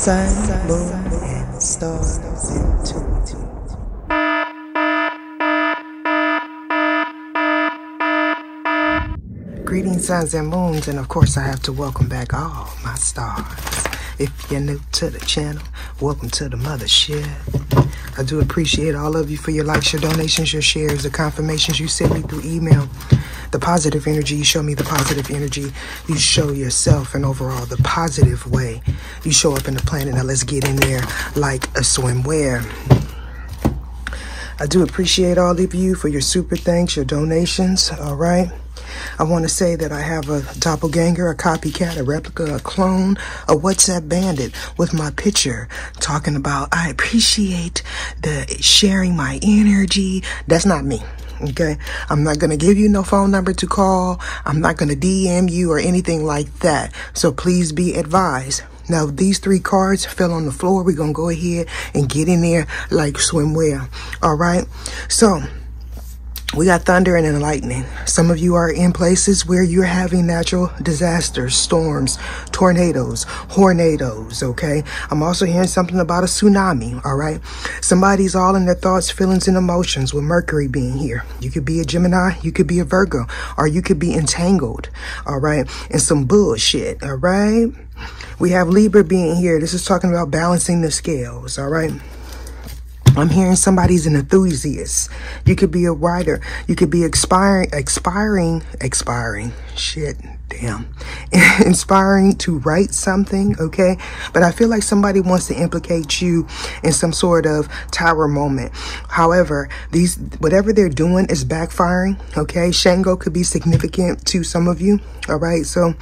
sun, moon, and stars into Greetings, suns and moons, and of course, I have to welcome back all my stars. If you're new to the channel, welcome to the mothership. I do appreciate all of you for your likes, your donations, your shares, the confirmations you send me through email, the positive energy. You show me the positive energy. You show yourself and overall the positive way you show up in the planet. Now let's get in there like a swimwear. I do appreciate all of you for your super thanks, your donations. All right. I want to say that I have a doppelganger, a copycat, a replica, a clone, a WhatsApp bandit with my picture talking about I appreciate the sharing my energy. That's not me. Okay. I'm not going to give you no phone number to call. I'm not going to DM you or anything like that. So please be advised. Now, these three cards fell on the floor. We're going to go ahead and get in there like swimwear. All right. So, we got thunder and lightning. Some of you are in places where you're having natural disasters, storms, tornadoes, hornadoes, okay? I'm also hearing something about a tsunami, all right? Somebody's all in their thoughts, feelings, and emotions with Mercury being here. You could be a Gemini, you could be a Virgo, or you could be entangled, all right, in some bullshit, all right? We have Libra being here. This is talking about balancing the scales, all right? I'm hearing somebody's an enthusiast. You could be a writer. You could be expiring, expiring, expiring. Shit, damn. Inspiring to write something, okay? But I feel like somebody wants to implicate you in some sort of tower moment. However, these whatever they're doing is backfiring, okay? Shango could be significant to some of you, all right? So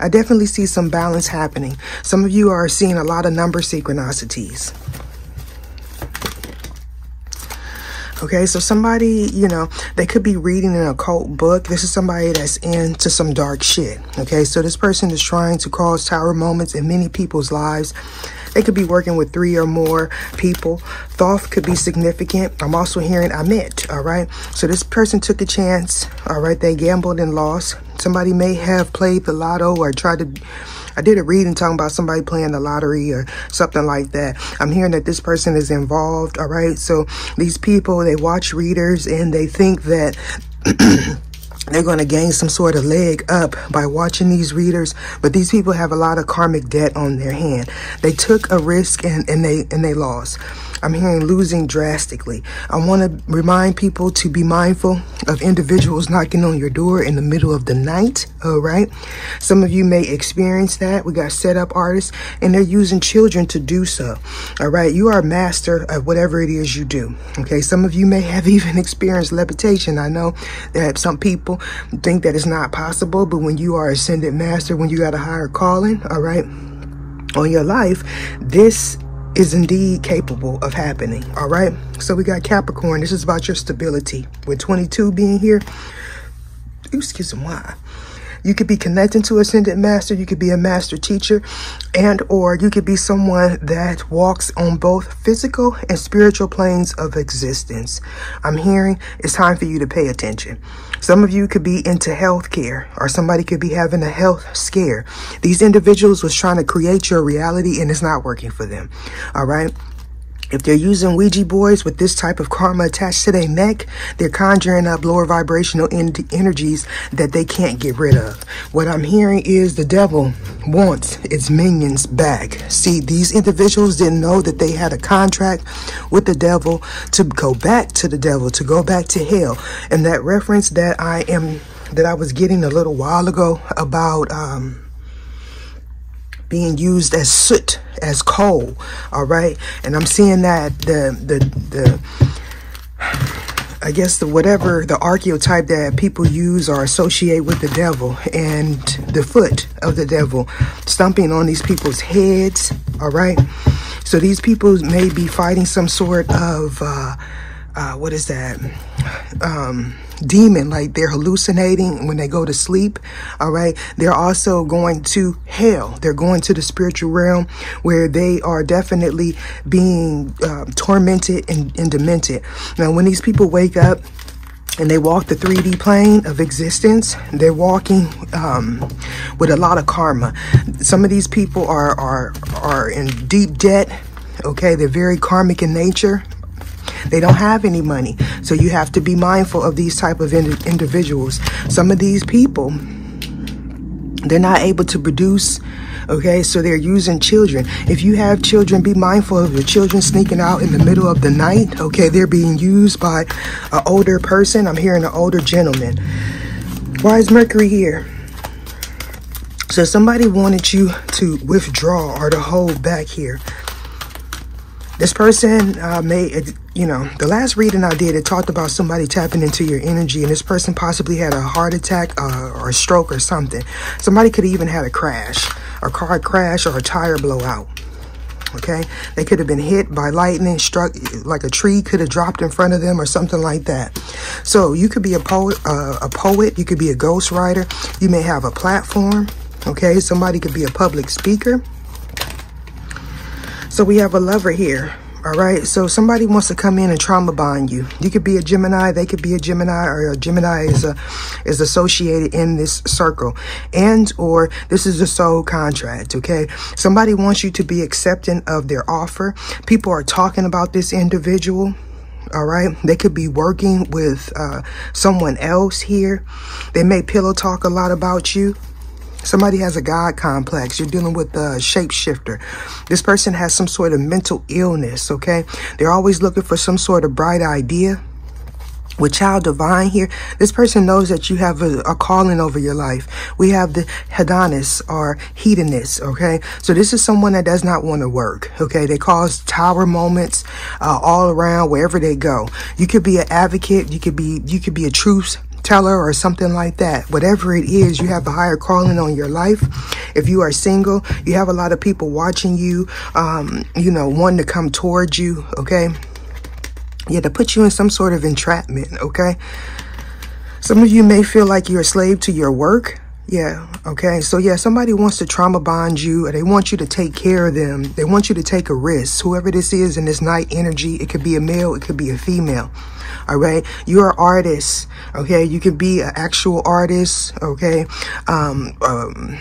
I definitely see some balance happening. Some of you are seeing a lot of number synchronicities. Okay, so somebody, you know, they could be reading an occult book. This is somebody that's into some dark shit. Okay, so this person is trying to cause tower moments in many people's lives. They could be working with three or more people. Thoth could be significant. I'm also hearing Amit, all right? So this person took a chance, all right? They gambled and lost. Somebody may have played the lotto or tried to I did a reading talking about somebody playing the lottery or something like that. I'm hearing that this person is involved. All right. So these people, they watch readers and they think that they're going to gain some sort of leg up by watching these readers but these people have a lot of karmic debt on their hand. They took a risk and, and they and they lost I'm hearing losing drastically. I want to remind people to be mindful of individuals knocking on your door in the middle of the night. All right. Some of you may experience that. We got set up artists and they're using children to do so. All right. You are a master of whatever it is you do. Okay. Some of you may have even experienced levitation. I know that some people think that it's not possible, but when you are ascended master, when you got a higher calling, all right, on your life, this is indeed capable of happening. All right. So we got Capricorn. This is about your stability. With 22 being here, excuse me, why? You could be connecting to ascended master. You could be a master teacher and or you could be someone that walks on both physical and spiritual planes of existence. I'm hearing it's time for you to pay attention. Some of you could be into healthcare or somebody could be having a health scare. These individuals was trying to create your reality and it's not working for them. All right. If they're using Ouija boards with this type of karma attached to their neck, they're conjuring up lower vibrational en energies that they can't get rid of. What I'm hearing is the devil wants its minions back. See, these individuals didn't know that they had a contract with the devil to go back to the devil, to go back to hell. And that reference that I am, that I was getting a little while ago about, um, being used as soot, as coal. All right. And I'm seeing that the, the, the, I guess the whatever the archetype that people use or associate with the devil and the foot of the devil stomping on these people's heads. All right. So these people may be fighting some sort of, uh, uh, what is that? Um, demon, like they're hallucinating when they go to sleep. All right. They're also going to hell. They're going to the spiritual realm where they are definitely being uh, tormented and, and demented. Now, when these people wake up, and they walk the 3D plane of existence. They're walking um, with a lot of karma. Some of these people are are are in deep debt. Okay, they're very karmic in nature. They don't have any money, so you have to be mindful of these type of ind individuals. Some of these people, they're not able to produce Okay, so they're using children. If you have children, be mindful of your children sneaking out in the middle of the night. Okay, they're being used by an older person. I'm hearing an older gentleman. Why is Mercury here? So somebody wanted you to withdraw or to hold back here. This person uh, may, you know, the last reading I did, it talked about somebody tapping into your energy, and this person possibly had a heart attack uh, or a stroke or something. Somebody could even had a crash, a car crash, or a tire blowout. Okay, they could have been hit by lightning, struck like a tree could have dropped in front of them, or something like that. So you could be a poet, uh, a poet. You could be a ghostwriter. You may have a platform. Okay, somebody could be a public speaker so we have a lover here. All right. So somebody wants to come in and trauma bond you. You could be a Gemini. They could be a Gemini or a Gemini is a, is associated in this circle and, or this is a soul contract. Okay. Somebody wants you to be accepting of their offer. People are talking about this individual all right they could be working with uh, someone else here they may pillow talk a lot about you Somebody has a God complex. You're dealing with a shapeshifter. This person has some sort of mental illness, okay? They're always looking for some sort of bright idea. With child divine here, this person knows that you have a, a, calling over your life. We have the hedonist or hedonist, okay? So this is someone that does not want to work, okay? They cause tower moments uh, all around wherever they go. You could be an advocate. You could be, you could be a truth teller or something like that. Whatever it is, you have a higher calling on your life. If you are single, you have a lot of people watching you, um, you know, wanting to come towards you, okay? Yeah, to put you in some sort of entrapment, okay? Some of you may feel like you're a slave to your work. Yeah, okay. So, yeah, somebody wants to trauma bond you. Or they want you to take care of them. They want you to take a risk. Whoever this is in this night energy, it could be a male, it could be a female all right? You're an artist okay? You can be an actual artist okay? Um, um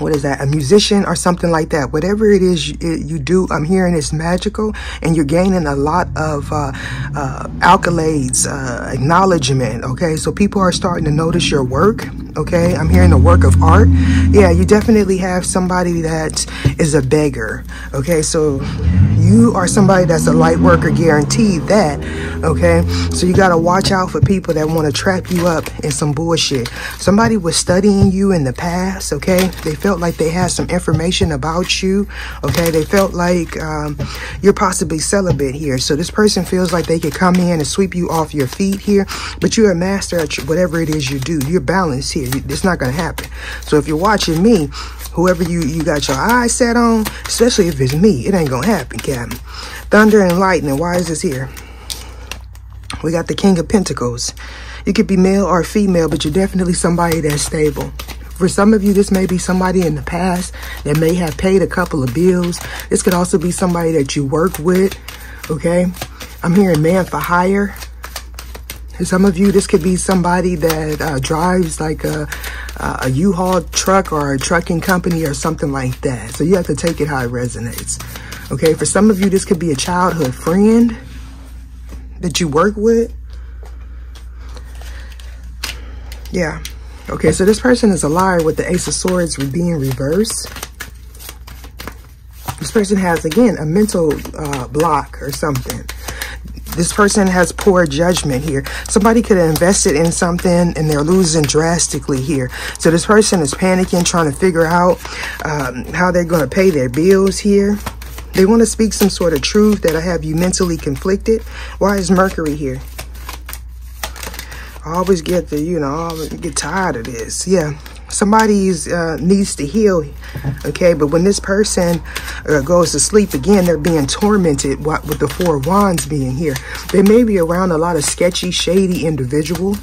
what is that? A musician or something like that. Whatever it is you, you do i'm hearing it's magical and you're gaining a lot of uh, uh, accolades uh, acknowledgement okay? So people are starting to notice your work okay? I'm hearing the work of art. Yeah you definitely have somebody that is a beggar okay? So you are somebody that's a light worker guaranteed that okay? So you got to watch out for people that want to trap you up in some bullshit. Somebody was studying you in the past okay? They felt like they had some information about you okay? They felt like um, you're possibly celibate here. So this person feels like they could come in and sweep you off your feet here but you're a master at whatever it is you do. You're balanced here. It's not going to happen. So if you're watching me whoever you you got your eyes set on especially if it's me it ain't gonna happen captain thunder and lightning why is this here we got the king of pentacles you could be male or female but you're definitely somebody that's stable for some of you, this may be somebody in the past that may have paid a couple of bills. This could also be somebody that you work with, okay? I'm hearing man for hire. Some of you, this could be somebody that uh, drives like a, a U-Haul truck or a trucking company or something like that. So you have to take it how it resonates. Okay, for some of you, this could be a childhood friend that you work with. Yeah. Okay, so this person is a liar with the Ace of Swords being reversed. This person has, again, a mental uh, block or something. This person has poor judgment here. Somebody could have invested in something and they're losing drastically here. So this person is panicking, trying to figure out um, how they're going to pay their bills here. They want to speak some sort of truth that I have you mentally conflicted. Why is Mercury here? I always get the, you know, I get tired of this. Yeah, somebody's uh, needs to heal, okay? But when this person uh, goes to sleep again, they're being tormented what with the Four Wands being here. They may be around a lot of sketchy, shady individual.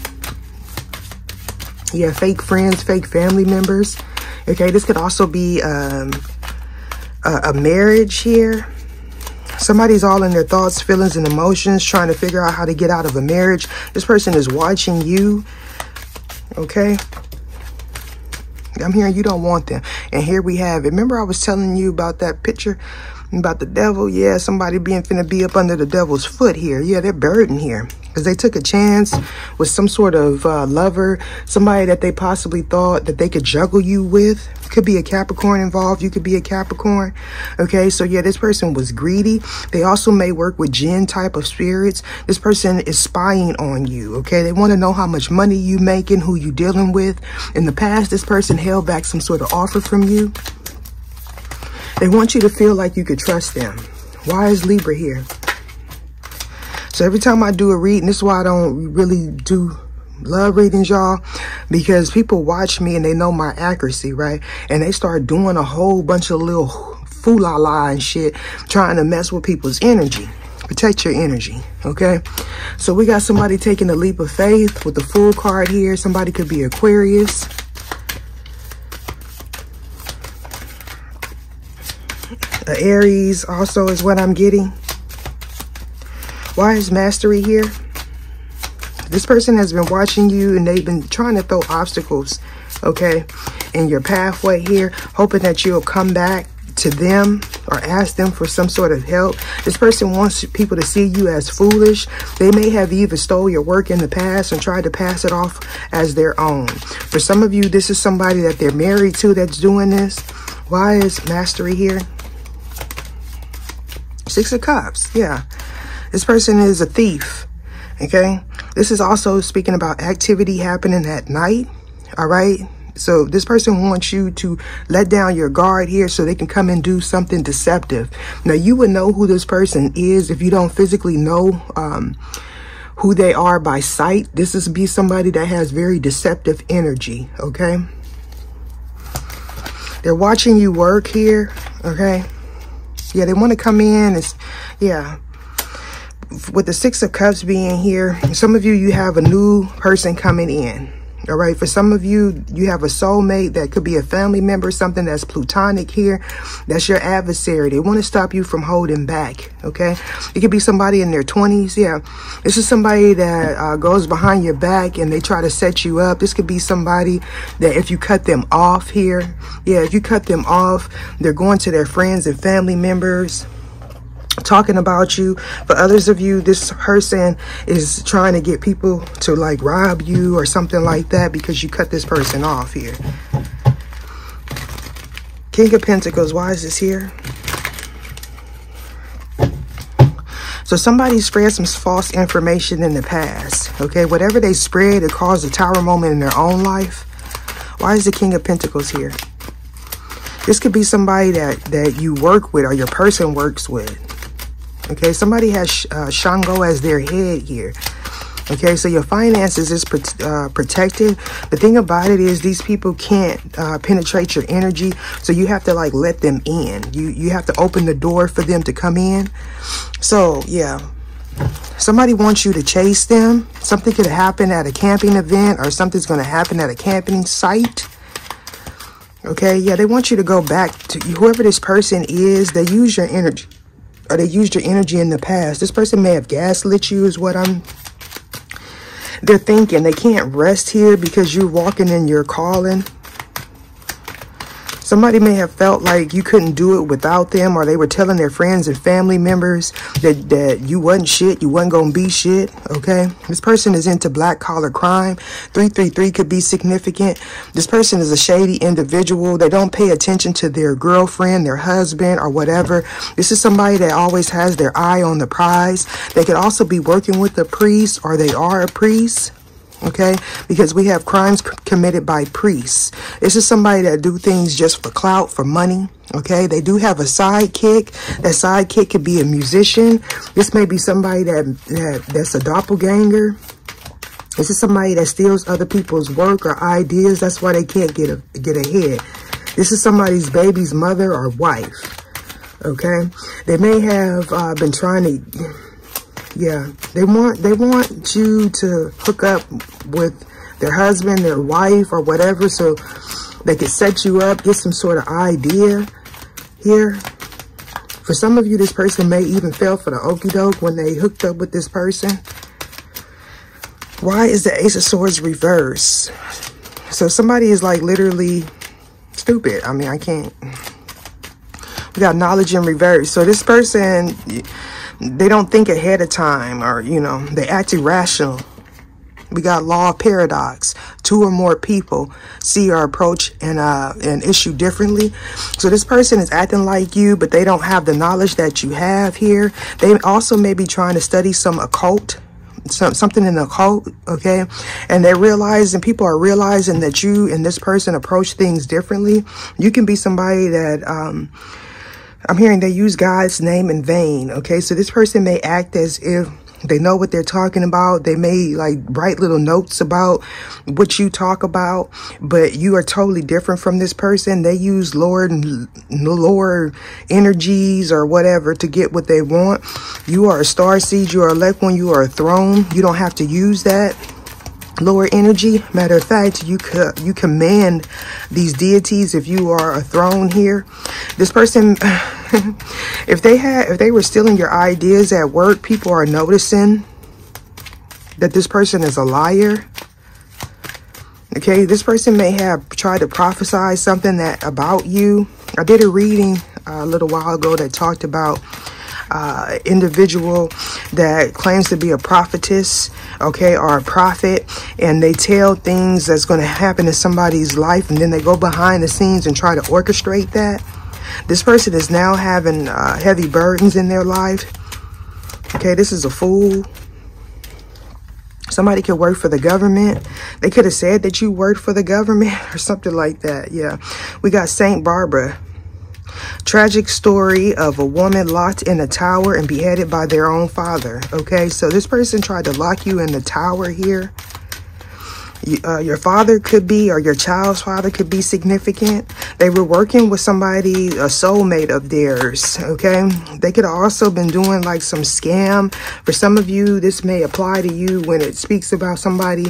Yeah, fake friends, fake family members. Okay, this could also be um, a, a marriage here Somebody's all in their thoughts, feelings, and emotions, trying to figure out how to get out of a marriage. This person is watching you, okay? I'm hearing you don't want them. And here we have it. Remember I was telling you about that picture about the devil? Yeah, somebody being finna be up under the devil's foot here. Yeah, they're burdened here because they took a chance with some sort of uh, lover, somebody that they possibly thought that they could juggle you with. Could be a Capricorn involved. You could be a Capricorn. Okay, so yeah, this person was greedy. They also may work with jinn type of spirits. This person is spying on you. Okay, they want to know how much money you making, who you dealing with. In the past, this person held back some sort of offer from you. They want you to feel like you could trust them. Why is Libra here? So every time I do a reading, this is why I don't really do love readings, y'all, because people watch me and they know my accuracy, right? And they start doing a whole bunch of little foo-la-la and shit, trying to mess with people's energy. Protect your energy, okay? So we got somebody taking a leap of faith with the Fool card here. Somebody could be Aquarius. A Aries also is what I'm getting. Why is mastery here? This person has been watching you and they've been trying to throw obstacles, okay, in your pathway here, hoping that you'll come back to them or ask them for some sort of help. This person wants people to see you as foolish. They may have even stole your work in the past and tried to pass it off as their own. For some of you, this is somebody that they're married to that's doing this. Why is mastery here? Six of Cups, yeah. This person is a thief, okay? This is also speaking about activity happening at night, all right? So this person wants you to let down your guard here so they can come and do something deceptive. Now, you would know who this person is if you don't physically know um, who they are by sight. This is be somebody that has very deceptive energy, okay? They're watching you work here, okay? Yeah, they want to come in. It's, yeah with the Six of Cups being here, some of you, you have a new person coming in. All right. For some of you, you have a soulmate that could be a family member, something that's plutonic here. That's your adversary. They want to stop you from holding back. Okay. It could be somebody in their 20s. Yeah. This is somebody that uh, goes behind your back and they try to set you up. This could be somebody that if you cut them off here, yeah, if you cut them off, they're going to their friends and family members talking about you. For others of you, this person is trying to get people to like rob you or something like that because you cut this person off here. King of Pentacles, why is this here? So somebody spread some false information in the past. Okay, whatever they spread, it caused a tower moment in their own life. Why is the King of Pentacles here? This could be somebody that, that you work with or your person works with. Okay, somebody has uh, Shango as their head here. Okay, so your finances is uh, protected. The thing about it is these people can't uh, penetrate your energy. So you have to like let them in. You, you have to open the door for them to come in. So yeah, somebody wants you to chase them. Something could happen at a camping event or something's going to happen at a camping site. Okay, yeah, they want you to go back to whoever this person is. They use your energy or they used your energy in the past. This person may have gaslit you is what I'm they're thinking. They can't rest here because you're walking in your calling. Somebody may have felt like you couldn't do it without them or they were telling their friends and family members that, that you wasn't shit, you wasn't going to be shit, okay? This person is into black collar crime. 333 could be significant. This person is a shady individual. They don't pay attention to their girlfriend, their husband, or whatever. This is somebody that always has their eye on the prize. They could also be working with a priest or they are a priest okay? Because we have crimes committed by priests. This is somebody that do things just for clout for money okay? They do have a sidekick. That sidekick could be a musician. This may be somebody that, that that's a doppelganger. This is somebody that steals other people's work or ideas. That's why they can't get a, get ahead. This is somebody's baby's mother or wife okay? They may have uh, been trying to yeah, they want they want you to hook up with their husband, their wife, or whatever, so they could set you up, get some sort of idea here. For some of you, this person may even fail for the okey doke when they hooked up with this person. Why is the Ace of Swords reverse? So somebody is like literally stupid. I mean, I can't. We got knowledge in reverse. So this person, they don't think ahead of time or, you know, they act irrational. We got law of paradox. Two or more people see or approach an, uh, an issue differently. So this person is acting like you, but they don't have the knowledge that you have here. They also may be trying to study some occult some, something in the occult, okay? And they realize, and people are realizing that you and this person approach things differently. You can be somebody that, um, I'm hearing they use God's name in vain, okay? So this person may act as if they know what they're talking about. They may like write little notes about what you talk about, but you are totally different from this person. They use lower, lower energies or whatever to get what they want. You are a star seed. You are a elect one. You are a throne. You don't have to use that lower energy. Matter of fact, you could you command these deities if you are a throne here. This person, if they had if they were stealing your ideas at work, people are noticing that this person is a liar. Okay, this person may have tried to prophesy something that about you. I did a reading uh, a little while ago that talked about uh, individual that claims to be a prophetess, okay, or a prophet, and they tell things that's going to happen in somebody's life, and then they go behind the scenes and try to orchestrate that. This person is now having uh, heavy burdens in their life. Okay, this is a fool. Somebody could work for the government. They could have said that you worked for the government or something like that. Yeah. We got St. Barbara. Tragic story of a woman locked in a tower and beheaded by their own father. Okay, so this person tried to lock you in the tower here. Uh, your father could be or your child's father could be significant. They were working with somebody, a soulmate of theirs, okay? They could also been doing like some scam. For some of you, this may apply to you when it speaks about somebody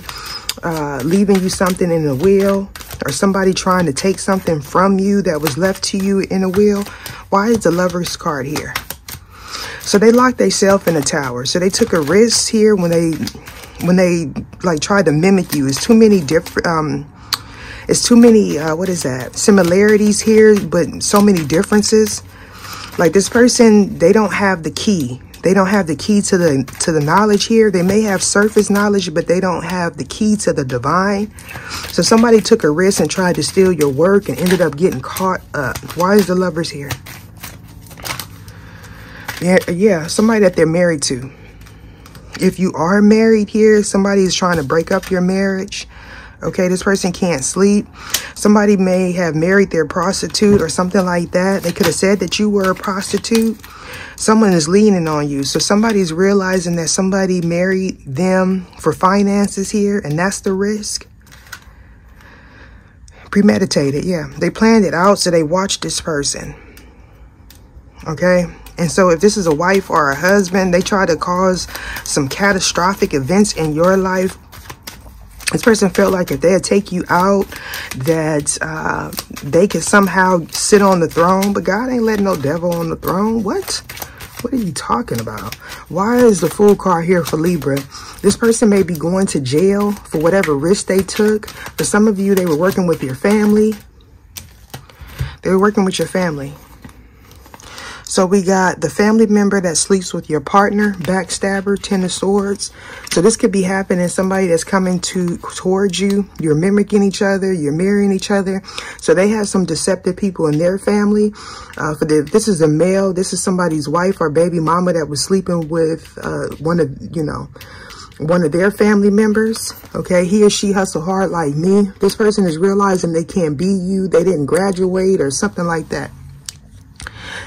uh, leaving you something in a will or somebody trying to take something from you that was left to you in a will. Why is the lover's card here? So they locked themselves in a tower. So they took a risk here when they when they like try to mimic you. It's too many different um it's too many uh what is that? Similarities here, but so many differences. Like this person, they don't have the key. They don't have the key to the to the knowledge here. They may have surface knowledge, but they don't have the key to the divine. So somebody took a risk and tried to steal your work and ended up getting caught up. Why is the lovers here? Yeah, yeah, somebody that they're married to. If you are married here, somebody is trying to break up your marriage. Okay, this person can't sleep. Somebody may have married their prostitute or something like that. They could have said that you were a prostitute someone is leaning on you. So somebody's realizing that somebody married them for finances here, and that's the risk. Premeditated, yeah. They planned it out, so they watched this person. Okay? And so if this is a wife or a husband, they try to cause some catastrophic events in your life this person felt like if they take you out, that uh, they could somehow sit on the throne. But God ain't letting no devil on the throne. What? What are you talking about? Why is the Fool card here for Libra? This person may be going to jail for whatever risk they took. For some of you, they were working with your family. They were working with your family. So we got the family member that sleeps with your partner, backstabber, ten of swords. So this could be happening. Somebody that's coming to towards you. You're mimicking each other. You're mirroring each other. So they have some deceptive people in their family. Uh, for the, this is a male. This is somebody's wife or baby mama that was sleeping with uh, one of, you know, one of their family members, okay? He or she hustle hard like me. This person is realizing they can't be you. They didn't graduate or something like that.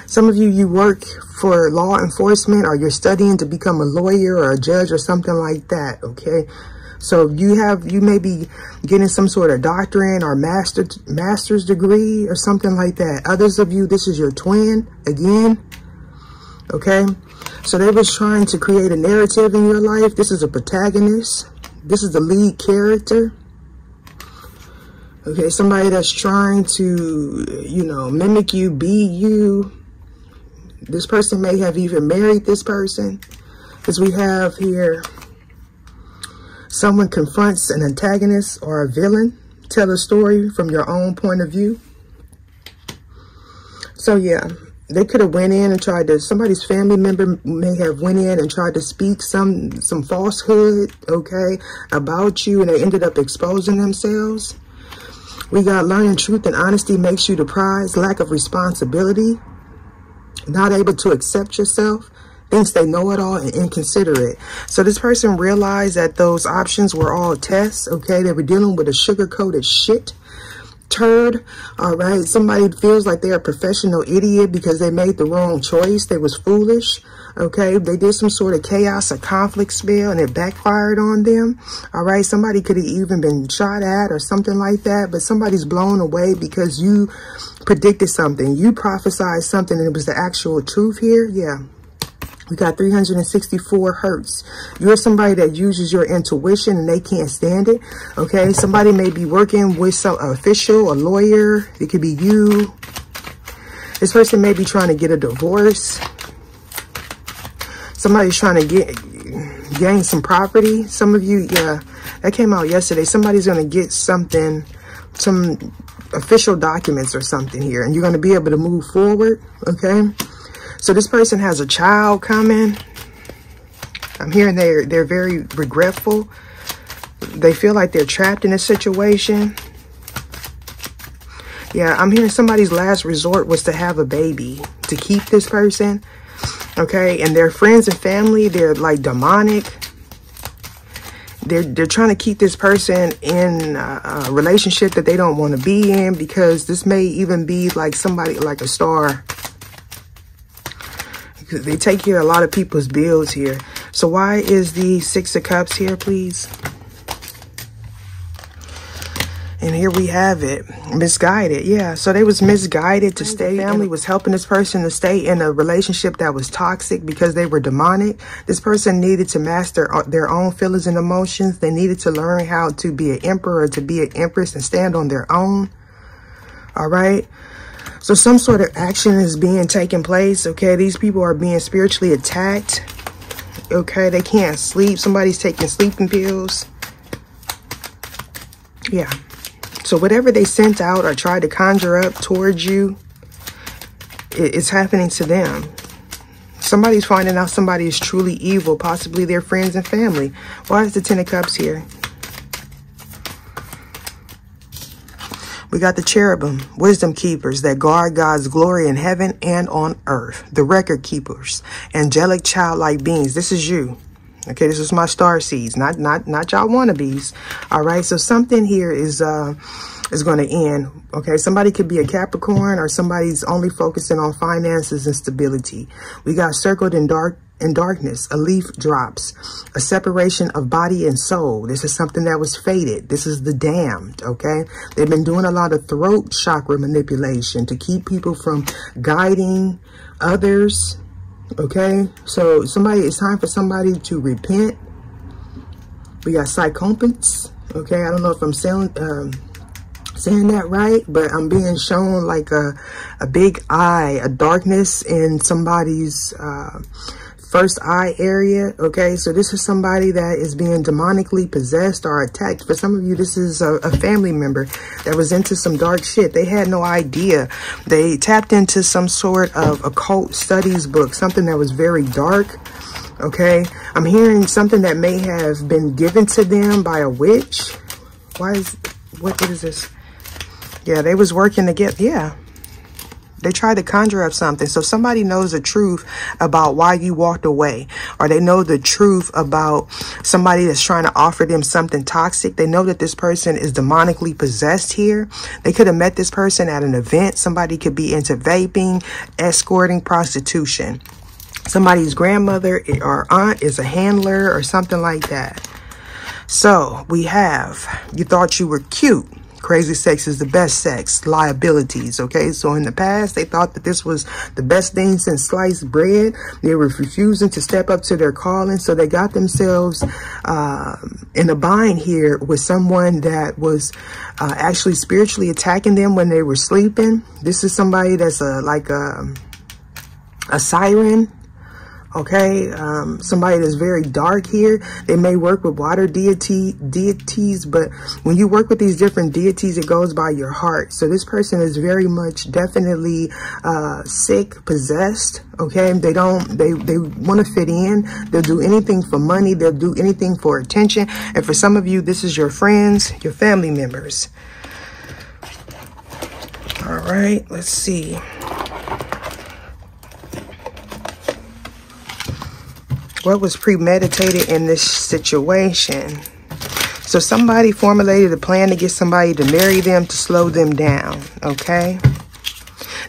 Some of you, you work for law enforcement or you're studying to become a lawyer or a judge or something like that, okay? So you have, you may be getting some sort of doctorate or master, master's degree or something like that. Others of you, this is your twin again, okay? So they was trying to create a narrative in your life. This is a protagonist. This is the lead character. Okay, somebody that's trying to, you know, mimic you, be you, This person may have even married this person. As we have here, someone confronts an antagonist or a villain. Tell a story from your own point of view. So yeah, they could have went in and tried to, somebody's family member may have went in and tried to speak some, some falsehood, okay, about you, and they ended up exposing themselves. We got learning truth and honesty makes you the prize, lack of responsibility, not able to accept yourself, thinks they know it all and inconsiderate. So this person realized that those options were all tests, okay? They were dealing with a sugar-coated shit turd all right somebody feels like they're a professional idiot because they made the wrong choice they was foolish okay they did some sort of chaos or conflict spell and it backfired on them all right somebody could have even been shot at or something like that but somebody's blown away because you predicted something you prophesied something and it was the actual truth here yeah we got 364 hertz. You're somebody that uses your intuition and they can't stand it. Okay. Somebody may be working with some official, a lawyer. It could be you. This person may be trying to get a divorce. Somebody's trying to get gain some property. Some of you, yeah, that came out yesterday. Somebody's going to get something, some official documents or something here. And you're going to be able to move forward. Okay. So this person has a child coming. I'm hearing they're, they're very regretful. They feel like they're trapped in a situation. Yeah, I'm hearing somebody's last resort was to have a baby, to keep this person. Okay, and their friends and family, they're like demonic. They're, they're trying to keep this person in a, a relationship that they don't want to be in because this may even be like somebody like a star they take care of a lot of people's bills here. So why is the Six of Cups here, please? And here we have it. Misguided. Yeah. So they was misguided to stay. Family was helping this person to stay in a relationship that was toxic because they were demonic. This person needed to master uh, their own feelings and emotions. They needed to learn how to be an emperor, to be an empress and stand on their own. All right. So some sort of action is being taken place, okay? These people are being spiritually attacked, okay? They can't sleep. Somebody's taking sleeping pills. Yeah. So whatever they sent out or tried to conjure up towards you, it's happening to them. Somebody's finding out somebody is truly evil, possibly their friends and family. Why is the Ten of Cups here? We got the cherubim, wisdom keepers that guard God's glory in heaven and on earth. The record keepers, angelic childlike beings. This is you. Okay, this is my star seeds, not not not y'all wannabes. All right, so something here is uh is going to end. Okay, somebody could be a Capricorn or somebody's only focusing on finances and stability. We got circled in dark in darkness, a leaf drops, a separation of body and soul. This is something that was fated. This is the damned, okay? They've been doing a lot of throat chakra manipulation to keep people from guiding others, okay? So somebody, it's time for somebody to repent. We got psychopaths, okay? I don't know if I'm saying, um, saying that right, but I'm being shown like a, a big eye, a darkness in somebody's, uh, first eye area. Okay, so this is somebody that is being demonically possessed or attacked. For some of you, this is a, a, family member that was into some dark shit. They had no idea. They tapped into some sort of occult studies book, something that was very dark. Okay, I'm hearing something that may have been given to them by a witch. Why is, what, what is this? Yeah, they was working to get, yeah. They try to conjure up something. So somebody knows the truth about why you walked away, or they know the truth about somebody that's trying to offer them something toxic. They know that this person is demonically possessed here. They could have met this person at an event. Somebody could be into vaping, escorting, prostitution. Somebody's grandmother or aunt is a handler or something like that. So we have, you thought you were cute. Crazy sex is the best sex. Liabilities, okay? So in the past, they thought that this was the best thing since sliced bread. They were refusing to step up to their calling. So they got themselves uh, in a bind here with someone that was uh, actually spiritually attacking them when they were sleeping. This is somebody that's a, like a a siren okay? Um, somebody that's very dark here they may work with water deity deities but when you work with these different deities it goes by your heart. So this person is very much definitely uh, sick possessed okay? They don't they they want to fit in. They'll do anything for money. They'll do anything for attention. And for some of you this is your friends your family members. All right let's see what was premeditated in this situation. So somebody formulated a plan to get somebody to marry them to slow them down, okay?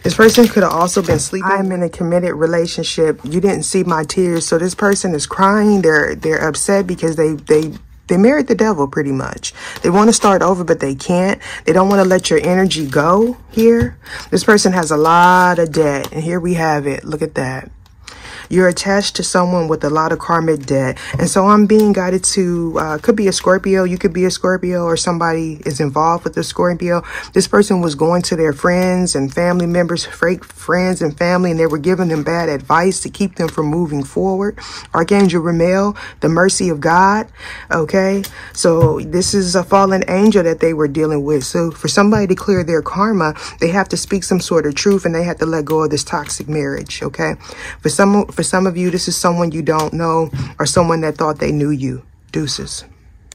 This person could have also been sleeping. I'm in a committed relationship. You didn't see my tears. So this person is crying. They're they're upset because they they they married the devil pretty much. They want to start over, but they can't. They don't want to let your energy go here. This person has a lot of debt. And here we have it. Look at that. You're attached to someone with a lot of karmic debt. And so I'm being guided to, uh, could be a Scorpio. You could be a Scorpio or somebody is involved with the Scorpio. This person was going to their friends and family members, fake friends and family, and they were giving them bad advice to keep them from moving forward. Archangel Remiel, the mercy of God. Okay. So this is a fallen angel that they were dealing with. So for somebody to clear their karma, they have to speak some sort of truth and they have to let go of this toxic marriage. Okay. For some, for some of you, this is someone you don't know or someone that thought they knew you. Deuces.